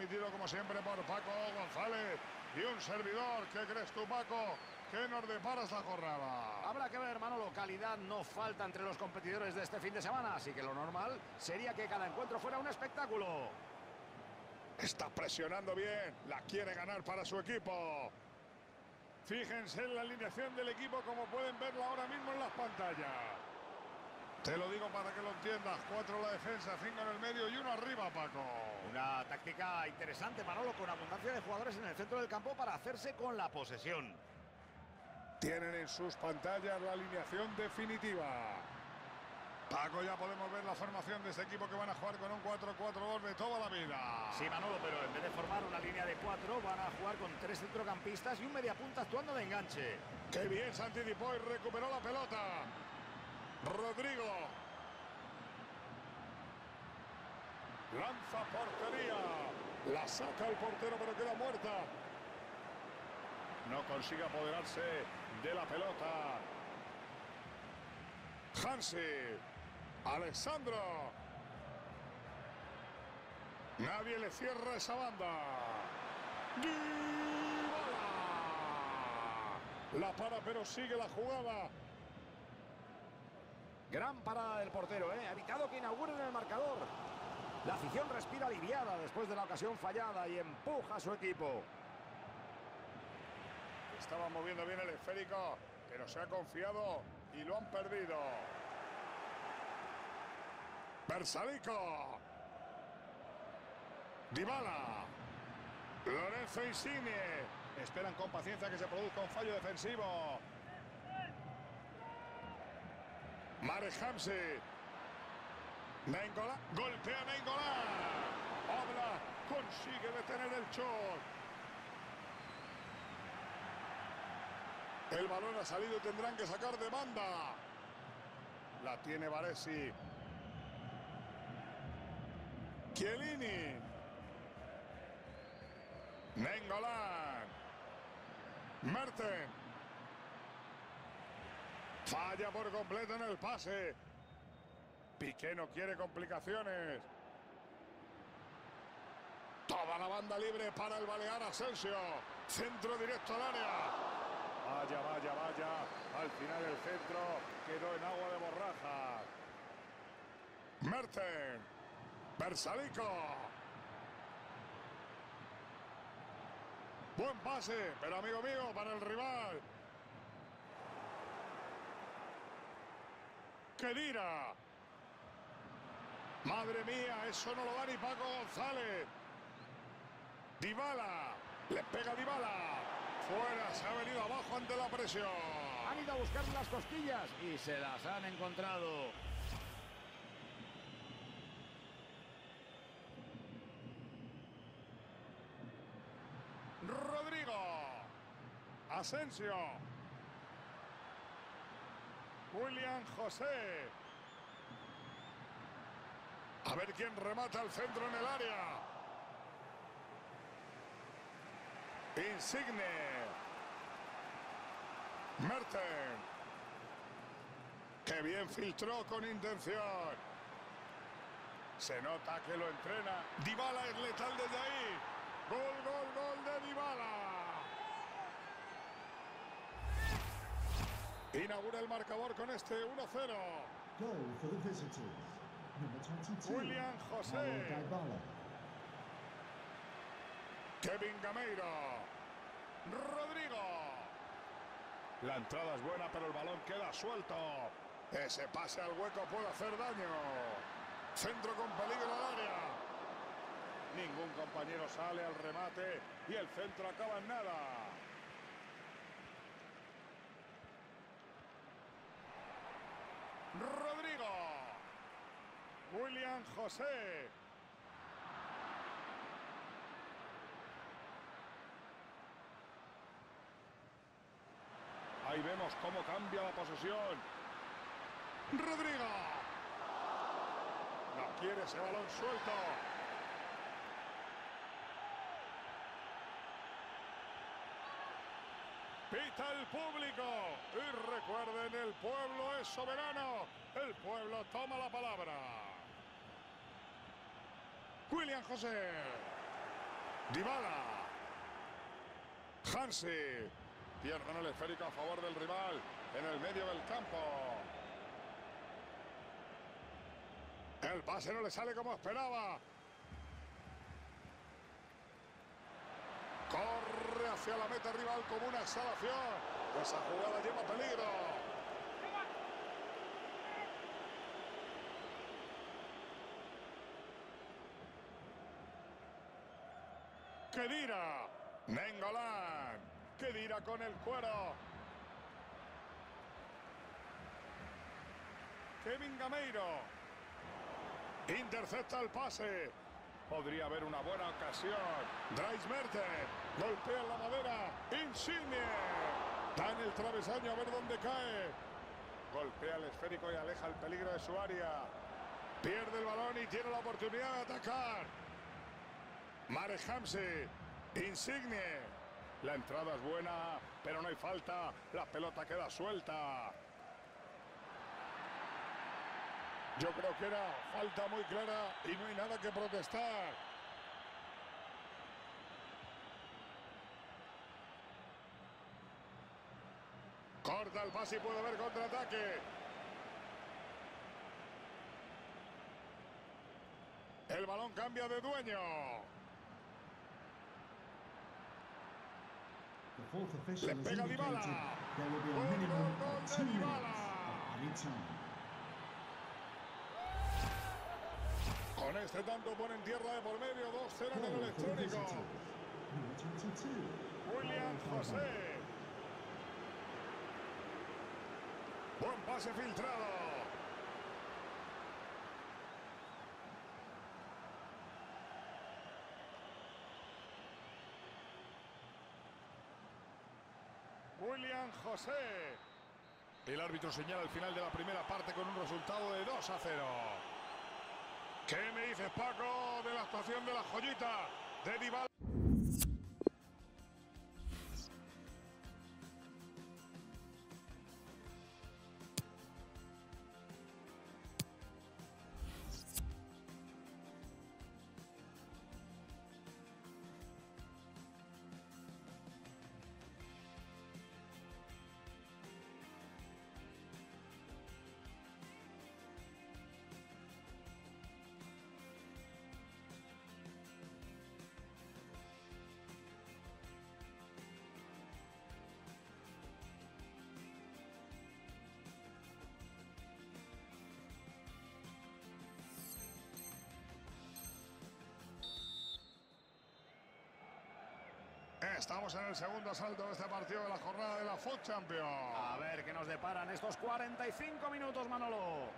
Como siempre por Paco González y un servidor. ¿Qué crees tú, Paco? ¿Qué nos depara esta jornada? Habrá que ver, Manolo, calidad no falta entre los competidores de este fin de semana, así que lo normal sería que cada encuentro fuera un espectáculo. Está presionando bien, la quiere ganar para su equipo. Fíjense en la alineación del equipo como pueden verla ahora mismo en las pantallas. Te lo digo para que lo entiendas. Cuatro en la defensa, cinco en el medio y uno arriba, Paco. Una táctica interesante, Manolo, con abundancia de jugadores en el centro del campo para hacerse con la posesión. Tienen en sus pantallas la alineación definitiva. Paco, ya podemos ver la formación de este equipo que van a jugar con un 4-4-2 de toda la vida. Sí, Manolo, pero en vez de formar una línea de cuatro, van a jugar con tres centrocampistas y un mediapunta actuando de enganche. ¡Qué bien se anticipó y recuperó la pelota! Rodrigo. Lanza portería. La saca el portero, pero queda muerta. No consigue apoderarse de la pelota. Hansi. Alexandro. Nadie le cierra esa banda. La para, pero sigue la jugada. Gran parada del portero, ¿eh? ha evitado que inauguren el marcador. La afición respira aliviada después de la ocasión fallada y empuja a su equipo. Estaba moviendo bien el esférico, pero se ha confiado y lo han perdido. Bersalico. Dybala. Lorenzo Insigne. Esperan con paciencia que se produzca un fallo defensivo. Marek Hamsi. Nengola. Golpea Nengola. Habla. Consigue detener el shot. El balón ha salido y tendrán que sacar de banda. La tiene Varesi. Chiellini. Nengolan. Merten. Falla por completo en el pase. Piqué no quiere complicaciones. Toda la banda libre para el Balear Asensio. Centro directo al área. Vaya, vaya, vaya. Al final el centro quedó en agua de borraja. Merten. Bersalico. Buen pase, pero amigo mío, para el rival. Kedira. Madre mía, eso no lo da ni Paco González. Dybala. Le pega Dybala. Fuera, se ha venido abajo ante la presión. Han ido a buscar las costillas y se las han encontrado. Rodrigo. Asensio. William José. A ver quién remata el centro en el área. Insigne. Merten. Que bien filtró con intención. Se nota que lo entrena. Dybala es letal desde ahí. Gol, gol, gol de Dybala. Inaugura el marcador con este 1-0. Goal for the visitors. Number 22. William José. Kevin Gameiro. Rodrigo. La entrada es buena, pero el balón queda suelto. Ese pase al hueco puede hacer daño. Centro con peligro al área. Ningún compañero sale al remate y el centro acaba en nada. Rodrigo. William José. Ahí vemos cómo cambia la posesión. Rodrigo. No quiere ese balón suelto. Pita el público. Y recuerden, el pueblo es soberano. El pueblo toma la palabra. William José. Dybala. Hansi. Pierden el esférico a favor del rival en el medio del campo. El pase no le sale como esperaba. Corre hacia la meta rival como una exhalación. Esa jugada lleva peligro. Kedira. Nengolan. Kedira con el cuero. Kevin Gameiro. Intercepta el pase. Podría haber una buena ocasión. Dries Mertens. Golpea la madera. Insigne. Da en el travesaño a ver dónde cae. Golpea el esférico y aleja el peligro de su área. Pierde el balón y tiene la oportunidad de atacar. Marek Hamsi. Insigne. La entrada es buena, pero no hay falta. La pelota queda suelta. Yo creo que era falta muy clara y no hay nada que protestar. Corta el pase y puede haber contraataque. El balón cambia de dueño. Le has pega indicated Dybala. there will be a Gol, de Dybala. Con este tanto ponen tierra de por medio, 2-0 en el electrónico. visitors. Number 22. William José. Buen pase filtrado. William José. El árbitro señala el final de la primera parte con un resultado de 2 a 0. ¿Qué me dices, Paco, de la actuación de la joyita de Dybala? Estamos en el segundo asalto de este partido de la jornada de la Foot Champions. A ver qué nos deparan estos 45 minutos, Manolo.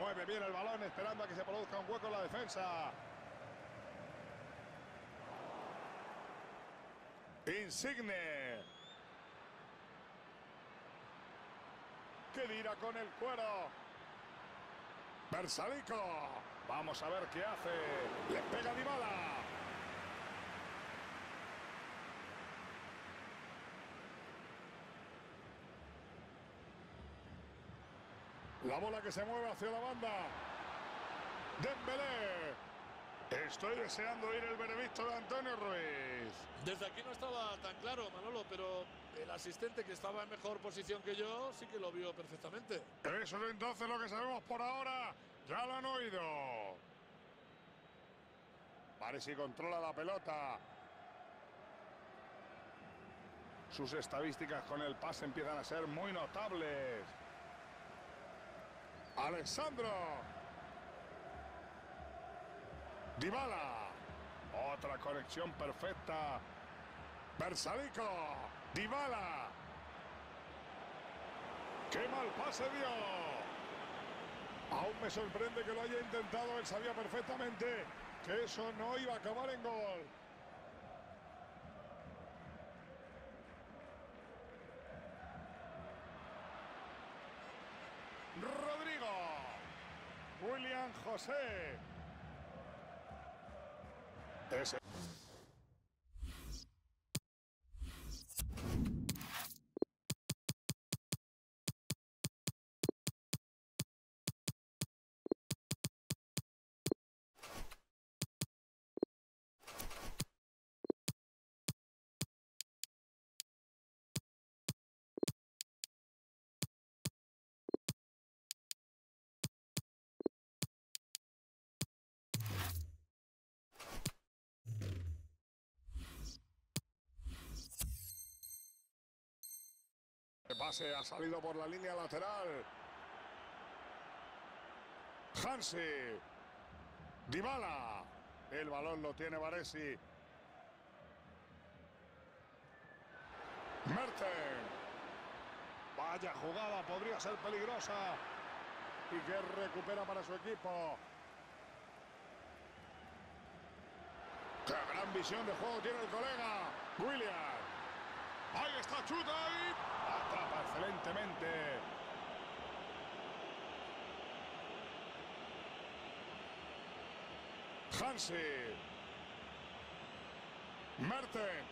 Mueve bien el balón esperando a que se produzca un hueco en la defensa. Insigne. Kedira con el cuero. Bersalico. Vamos a ver qué hace. Le pega Dybala. La bola que se mueve hacia la banda. Dembélé. Estoy deseando ir el veredicto de Antonio Ruiz. Desde aquí no estaba tan claro, Manolo, pero el asistente que estaba en mejor posición que yo sí que lo vio perfectamente. Eso es entonces lo que sabemos por ahora. Ya lo han oído. Parece controla la pelota. Sus estadísticas con el pase empiezan a ser muy notables. Alessandro. Dybala. Otra conexión perfecta. Bersalico. Dybala. ¡Qué mal pase dio! Aún me sorprende que lo haya intentado. Él sabía perfectamente que eso no iba a acabar en gol. Rodrigo. William José. Ese. Pase ha salido por la línea lateral. Hansi. Dybala. El balón lo tiene Varesi. Merten. Vaya jugada, podría ser peligrosa. Y que recupera para su equipo. ¡Qué gran visión de juego tiene el colega! William. Ahí está, chuta excelentemente. Hansi. Merten.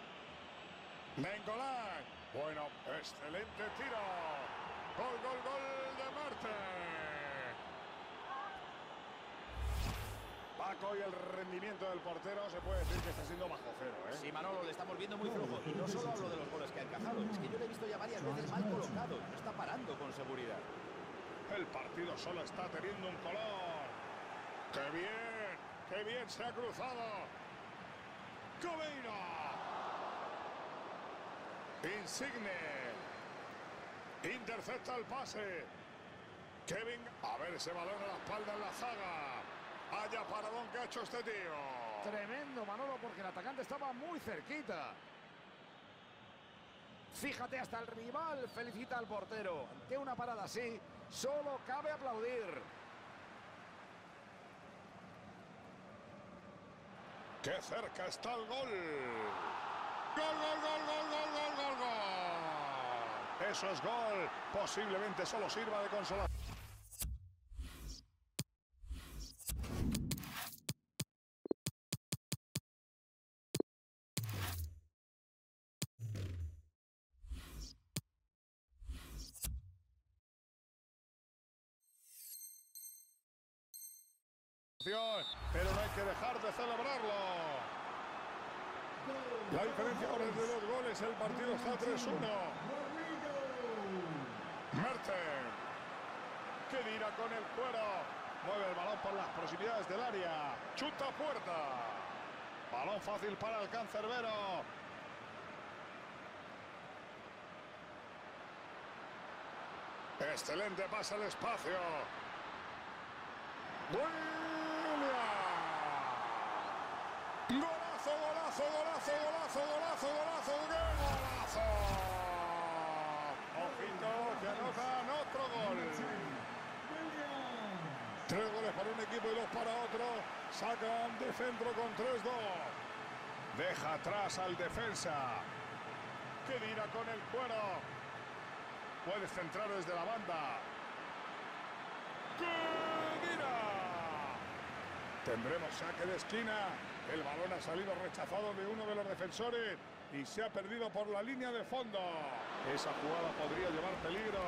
Nengolan. Bueno, excelente tiro. Gol, gol, gol de Merten. Paco y el rendimiento del portero se puede decir que está siendo bajo cero, ¿eh? Sí, Manolo, le estamos viendo muy flojo. Y no solo hablo de los goles que ha encajado, es que yo le he visto ya varias veces mal colocado. No está parando con seguridad. El partido solo está teniendo un color. ¡Qué bien! ¡Qué bien se ha cruzado! ¡Cobeino! Insigne. Intercepta el pase. Kevin, a ver ese balón a la espalda en la zaga. Vaya paradón que ha hecho este tío. Tremendo, Manolo, porque el atacante estaba muy cerquita. Fíjate, hasta el rival felicita al portero. Ante una parada así, solo cabe aplaudir. ¡Qué cerca está el gol! ¡Gol, gol, gol, gol, gol, gol, gol, gol! Eso es gol. Posiblemente solo sirva de consolación. Pero no hay que dejar de celebrarlo. La diferencia ahora es de dos goles, el partido está 3-1. Merten, que dirá con el cuero, mueve el balón por las proximidades del área, chuta puerta. Balón fácil para el cancerbero. Excelente pasa al espacio. William. Golazo, golazo, golazo, golazo, golazo, golazo, ¡qué golazo! Ojito, que anotan otro gol. Tres goles para un equipo y dos para otro. Sacan de centro con 3-2. Deja atrás al defensa. ¿Qué dirá con el cuero? Puedes centrar desde la banda. ¡Kedira! Tendremos saque de esquina. El balón ha salido rechazado de uno de los defensores y se ha perdido por la línea de fondo. Esa jugada podría llevar peligro.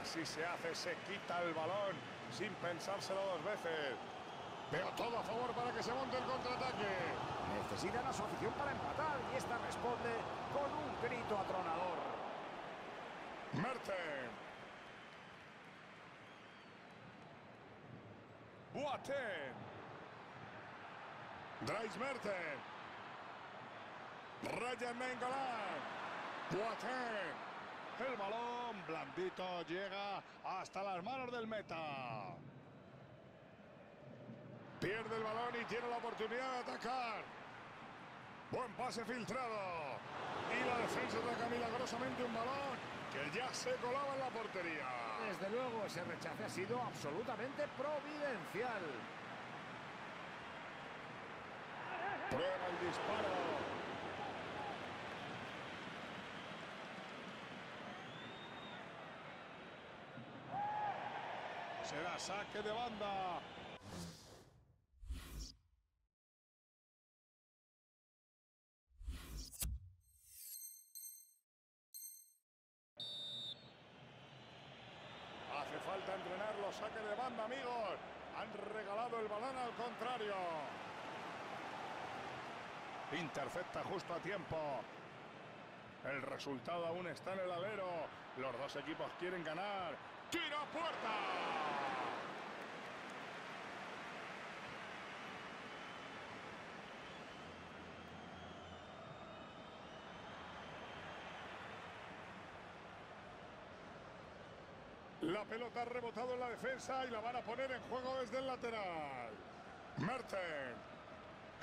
Así se hace, se quita el balón sin pensárselo dos veces. Pero todo a favor para que se monte el contraataque. Necesitan a su afición para empatar y esta responde con un grito atronador. Merten. Boateng. Dries Merten. Ryan Mengolan. Boateng. El balón blandito llega hasta las manos del meta. Pierde el balón y tiene la oportunidad de atacar. Buen pase filtrado. Y la defensa ataca milagrosamente un balón que ya se colaba en la portería. Desde luego, ese rechace ha sido absolutamente providencial. Prueba el disparo. Será saque de banda. Hace falta entrenar los saques de banda, amigos. Han regalado el balón al contrario. Intercepta justo a tiempo. El resultado aún está en el alero. Los dos equipos quieren ganar. ¡Tira a puerta! La pelota ha rebotado en la defensa y la van a poner en juego desde el lateral. Merten.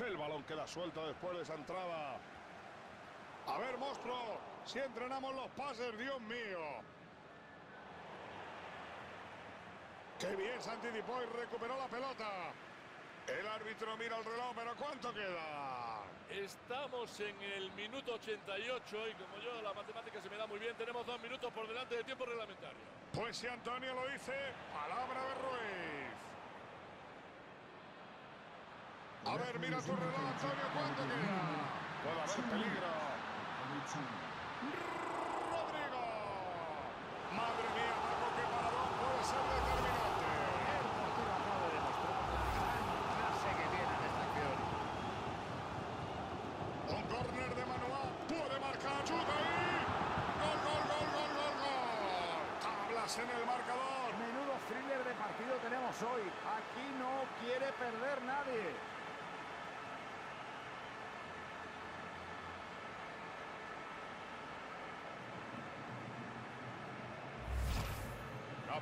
El balón queda suelto después de esa entrada. A ver, monstruo, si entrenamos los pases, Dios mío. Qué bien se anticipó y recuperó la pelota. El árbitro mira el reloj, pero ¿cuánto queda? Estamos en el minuto 88 y como yo la matemática se me da muy bien, tenemos dos minutos por delante de tiempo reglamentario. Pues si Antonio lo dice, palabra de Ruiz. A ver, mira tu reloj, Antonio, ¿cuánto queda? Puede haber peligro. Rodrigo. Madre mía, Paco, qué paradón puede ser determinante. El portero acaba de demostrar la gran clase que tiene en esta acción. Un córner de Manuá. Puede marcar. Chuta ahí. Gol, gol, gol, gol, gol, gol. Tablas en el marcador. Menudo thriller de partido tenemos hoy. Aquí no quiere perder nadie.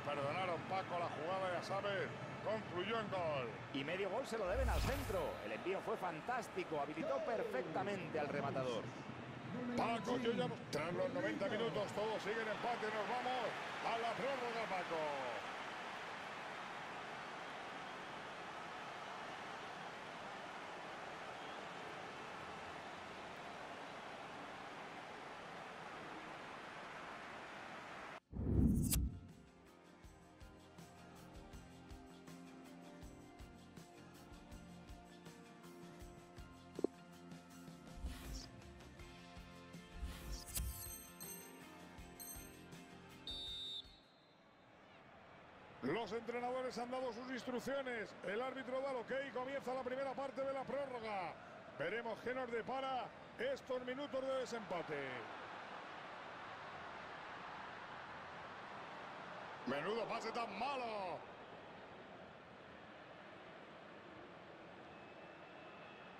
Perdonaron Paco la jugada, ya sabes. Concluyó en gol. Y medio gol se lo deben al centro. El envío fue fantástico. Habilitó perfectamente al rematador. Paco, yo ya... Tras los 90 minutos, todos siguen empate. Nos vamos a la prórroga, Paco. Los entrenadores han dado sus instrucciones. El árbitro da el ok y comienza la primera parte de la prórroga. Veremos qué nos depara estos minutos de desempate. Menudo pase tan malo.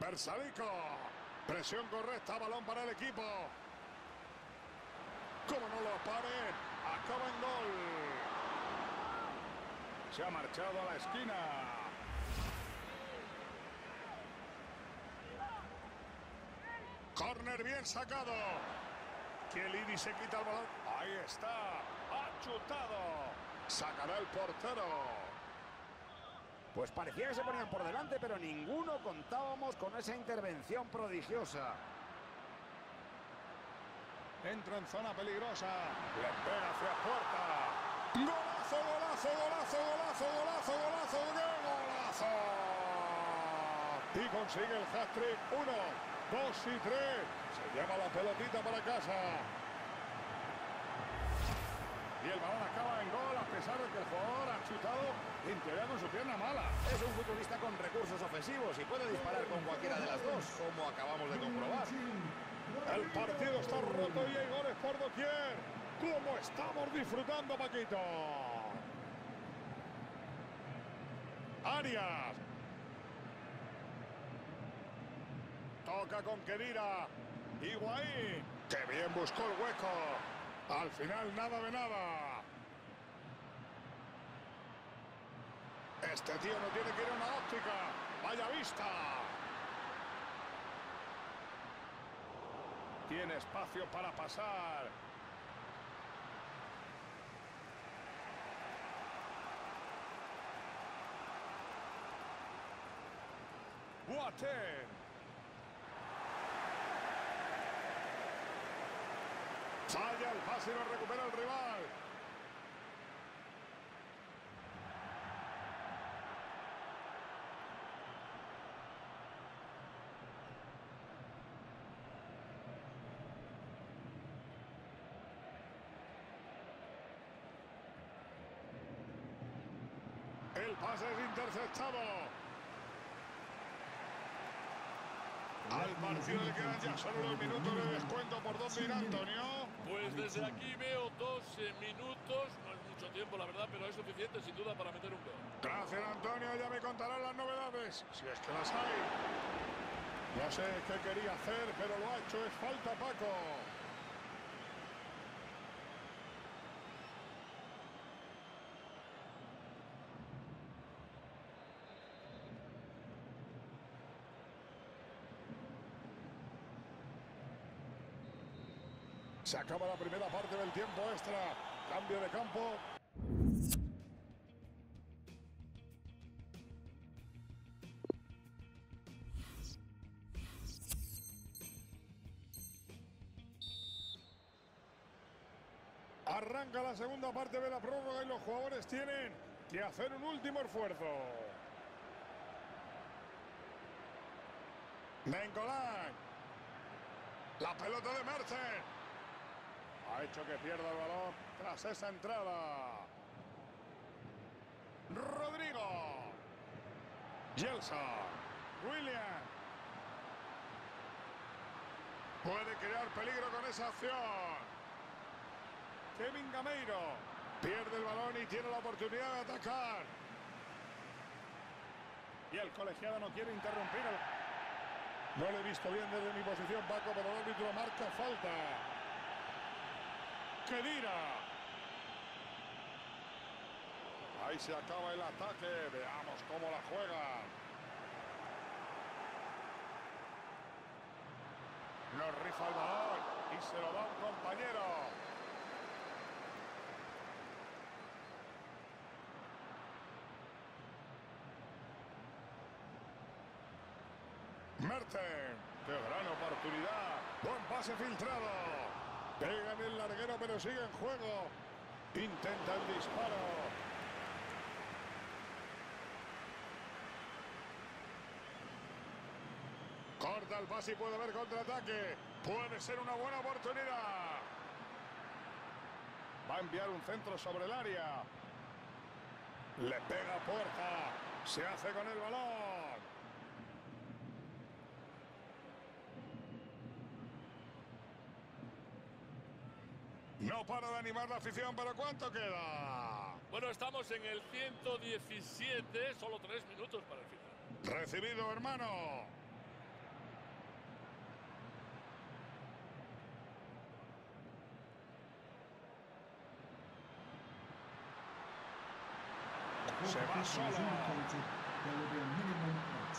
Bersalico. Presión correcta, balón para el equipo. ¿Cómo no lo paren? Acaba en gol. Se ha marchado a la esquina. Corner bien sacado. Chiellini se quita el balón. Ahí está. Ha chutado. Sacará el portero. Pues parecía que se ponían por delante, pero ninguno contábamos con esa intervención prodigiosa. Entra en zona peligrosa. Le pega hacia puerta. Golazo, golazo, golazo, golazo, golazo, golazo, ¡qué golazo! Y consigue el hat-trick. Uno, dos y tres. Se lleva la pelotita para casa. Y el balón acaba en gol a pesar de que el jugador ha chutado en teoría con su pierna mala. Es un futbolista con recursos ofensivos y puede disparar con cualquiera de las dos, como acabamos de comprobar. El partido está roto y hay goles por doquier. ¿Cómo estamos disfrutando, Paquito? Arias. Toca con Kedira. Higuaín. Que bien buscó el hueco. Al final nada de nada. Este tío no tiene que ir a una óptica. Vaya vista. Tiene espacio para pasar. Boateng. Falla el pase y lo recupera el rival. El pase es interceptado. Al partido le quedan ya solo unos minutos de descuento. ¿Por dónde irá Antonio? Pues desde aquí veo 12 minutos, no es mucho tiempo la verdad, pero es suficiente sin duda para meter un gol. Gracias, Antonio. Ya me contarán las novedades, si es que las hay. No sé qué quería hacer, pero lo ha hecho. Es falta, Paco. Se acaba la primera parte del tiempo extra. Cambio de campo. Arranca la segunda parte de la prórroga y los jugadores tienen que hacer un último esfuerzo. Mengolán. La pelota de Merchen. Ha hecho que pierda el balón tras esa entrada. Rodrigo. Gelson. William. Puede crear peligro con esa acción. Kevin Gameiro. Pierde el balón y tiene la oportunidad de atacar. Y el colegiado no quiere interrumpir. El... No lo he visto bien desde mi posición, Paco, pero el árbitro marca falta. Kedira. Ahí se acaba el ataque. Veamos cómo la juega. Nos rifa el balón y se lo da un compañero. Merten. ¡Qué gran oportunidad! Buen pase filtrado. Pegan el larguero, pero sigue en juego. Intenta el disparo. Corta el pase y puede haber contraataque. Puede ser una buena oportunidad. Va a enviar un centro sobre el área. Le pega puerta. Se hace con el balón. No para de animar la afición, pero ¿cuánto queda? Bueno, estamos en el 117, solo tres minutos para el final. Recibido, hermano. Se va solo.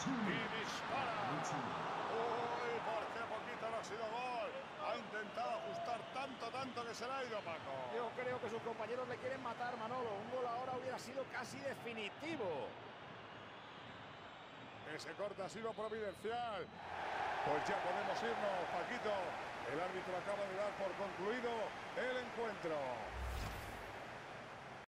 Y dispara. Uy, por qué poquito no ha sido gol. Intentado ajustar tanto, tanto que se le ha ido Paco. Yo creo que sus compañeros le quieren matar, Manolo. Un gol ahora hubiera sido casi definitivo. Ese corte ha sido providencial. Pues ya podemos irnos, Paquito. El árbitro acaba de dar por concluido el encuentro.